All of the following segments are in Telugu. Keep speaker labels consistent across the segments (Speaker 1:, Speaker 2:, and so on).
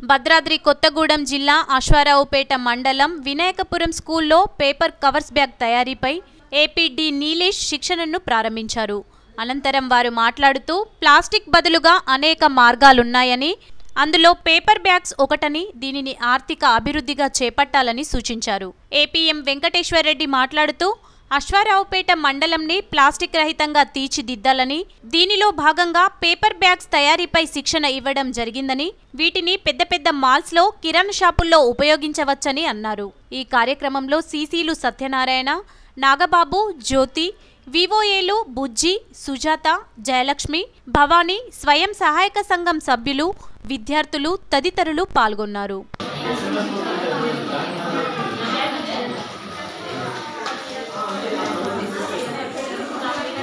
Speaker 1: భద్రాద్రి కొత్తగూడెం జిల్లా అశ్వారావుపేట మండలం వినాయకపురం స్కూల్లో పేపర్ కవర్స్ బ్యాగ్ తయారీపై ఏపీడి నీలేష్ శిక్షణను ప్రారంభించారు. అనంతరం వారు మాట్లాడుతూ ప్లాస్టిక్ బదులుగా అనేక మార్గాలున్నాయని అందులో పేపర్ బ్యాగ్స్ ఒకటని దీనిని ఆర్థిక అభివృద్ధిగా చేపట్టాలని సూచించారు. ఏపీఎం వెంకటేశ్వరరెడ్డి మాట్లాడుతూ అశ్వారావుపేట మండలంని ప్లాస్టిక్ రహితంగా తీర్చిదిద్దాలని దీనిలో భాగంగా పేపర్ బ్యాగ్స్ తయారీపై శిక్షణ ఇవ్వడం జరిగిందని వీటిని పెద్ద పెద్ద మాల్స్లో కిరాణా షాపుల్లో ఉపయోగించవచ్చని అన్నారు. ఈ కార్యక్రమంలో సీసీలు సత్యనారాయణ నాగబాబు జ్యోతి వివోఏలు బుజ్జి సుజాత జయలక్ష్మి భవానీ స్వయం సహాయక సంఘం సభ్యులు విద్యార్థులు తదితరులు పాల్గొన్నారు.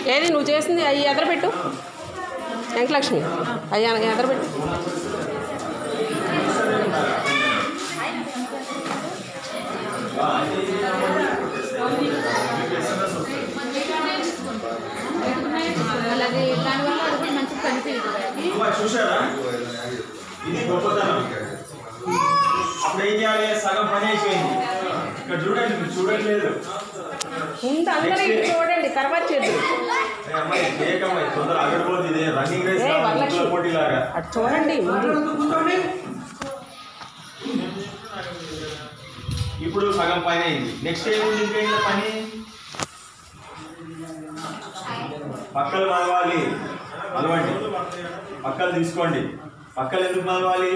Speaker 2: ఏది నువ్వు చేసింది? అవి ఎదరబెట్టు. వెంకలక్ష్మి. అయ్యా ఎదరబెట్టు.
Speaker 3: ఇది గొప్పతనం అప్పుడు ఏం చేయాలి? సగం పని అయిపోయింది. ఇక్కడ చూడండి మీరు చూడట్లేదు.
Speaker 2: అందరూ చూడండి తర్వాత చేద్దాం.
Speaker 3: అమ్మాయి చేయకమ్మాయి తొందర ఇదే రన్నింగ్ రేస్. పోటీ లాగా
Speaker 2: అటు చూడండి
Speaker 3: ఇప్పుడు సగం పని అయింది. నెక్స్ట్ ఏముంది ఇంకా ఇంకా పని? పక్కలు మలవాలి మలవండి పక్కలు తీసుకోండి. పక్కలు ఎందుకు మలవాలి?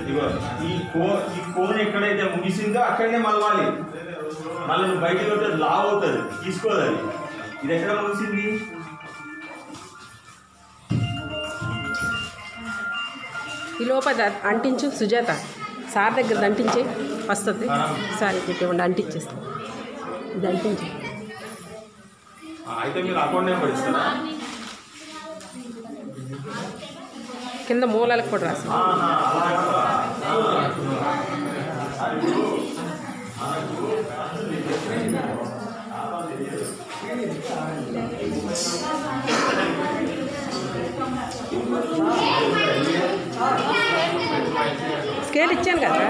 Speaker 3: ఇదిగో ఈ కో ఈ కోన్ ఎక్కడైతే ముగిసిందో అక్కడనే మలవాలి. మళ్ళీ నువ్వు బయటికి వస్తే లావ్ అవుతుంది తీసుకోదు అది. ఇది ఎక్కడ ముగిసింది?
Speaker 2: ఈ లోపల అంటించు సుజాత. సార్ దగ్గర అంటించే వస్తుంది. సార్. ఇవ్వండి అంటించేస్తాం. ఇది అంటించు
Speaker 3: అయితే మీరు అకౌంట్ నెంబర్ ఇస్తారా?
Speaker 2: కింద మూలలకు కూడా రాసి. స్కేల్ ఇచ్చాను కదా.